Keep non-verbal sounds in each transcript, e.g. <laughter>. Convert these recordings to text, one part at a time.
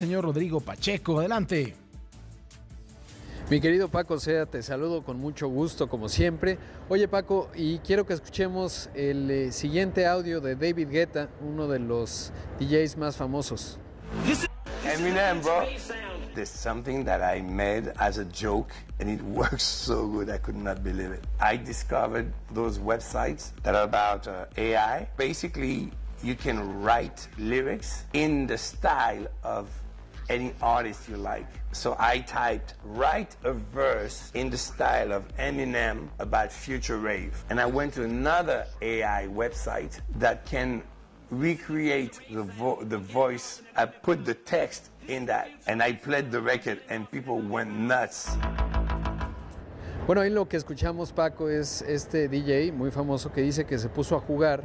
Señor Rodrigo Pacheco, adelante. Mi querido Paco Sea, te saludo con mucho gusto como siempre. Oye Paco, y quiero que escuchemos el eh, siguiente audio de David Guetta, uno de los DJs más famosos. Eminem, bro. There's something that I made as a joke, and it <laughs> works so good. I could not believe it. I discovered those websites that are about uh, AI. Basically, you can write lyrics in the style of any artist you like. So I typed, write a verse in the style of Eminem about future rave. And I went to another AI website that can recreate the, vo the voice. I put the text in that and I played the record and people went nuts. Bueno, ahí lo que escuchamos Paco es este DJ muy famoso que dice que se puso a jugar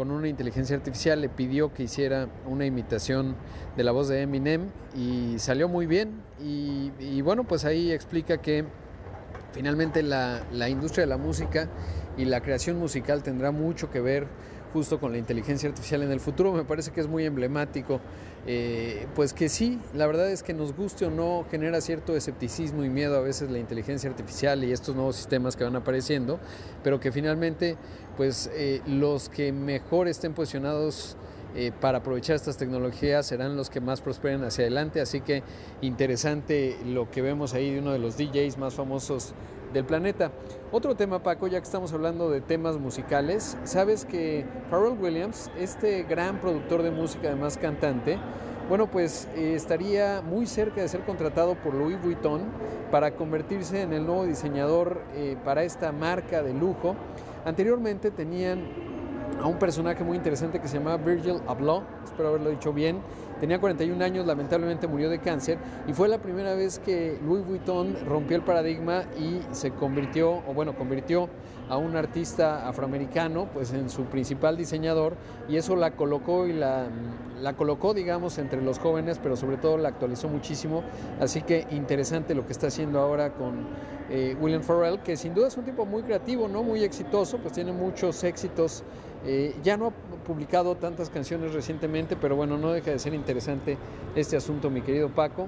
con una inteligencia artificial, le pidió que hiciera una imitación de la voz de Eminem y salió muy bien. Y, bueno, pues ahí explica que finalmente la, la industria de la música y la creación musical tendrá mucho que ver justo con la inteligencia artificial en el futuro. Me parece que es muy emblemático. Eh, pues que sí, la verdad es que nos guste o no, genera cierto escepticismo y miedo a veces la inteligencia artificial y estos nuevos sistemas que van apareciendo, pero que finalmente, pues eh, los que mejor estén posicionados eh, para aprovechar estas tecnologías serán los que más prosperen hacia adelante. Así que interesante lo que vemos ahí de uno de los DJs más famosos del planeta. Otro tema, Paco, ya que estamos hablando de temas musicales, sabes que Pharrell Williams, este gran productor de música, además cantante, bueno, pues eh, estaría muy cerca de ser contratado por Louis Vuitton para convertirse en el nuevo diseñador eh, para esta marca de lujo. Anteriormente tenían a un personaje muy interesante que se llamaba Virgil Abloh, espero haberlo dicho bien. Tenía 41 años, lamentablemente murió de cáncer y fue la primera vez que Louis Vuitton rompió el paradigma y se convirtió, o bueno, convirtió a un artista afroamericano pues en su principal diseñador y eso la colocó y la, la colocó digamos entre los jóvenes, pero sobre todo la actualizó muchísimo. Así que interesante lo que está haciendo ahora con eh, William Farrell, que sin duda es un tipo muy creativo, no muy exitoso, pues tiene muchos éxitos. Eh, ya no ha publicado tantas canciones recientemente, pero bueno, no deja de ser interesante este asunto, mi querido Paco.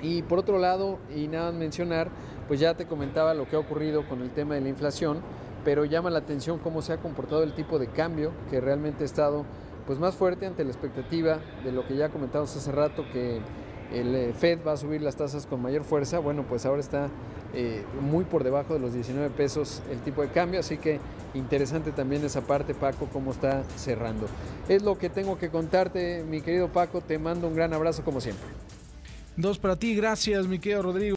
Y por otro lado, y nada mencionar, pues ya te comentaba lo que ha ocurrido con el tema de la inflación, pero llama la atención cómo se ha comportado el tipo de cambio, que realmente ha estado pues más fuerte ante la expectativa de lo que ya comentamos hace rato, que el eh, Fed va a subir las tasas con mayor fuerza, bueno, pues ahora está eh, muy por debajo de los 19 pesos el tipo de cambio, así que interesante también esa parte, Paco, cómo está cerrando. Es lo que tengo que contarte, mi querido Paco, te mando un gran abrazo como siempre. Dos para ti, gracias, mi querido Rodrigo.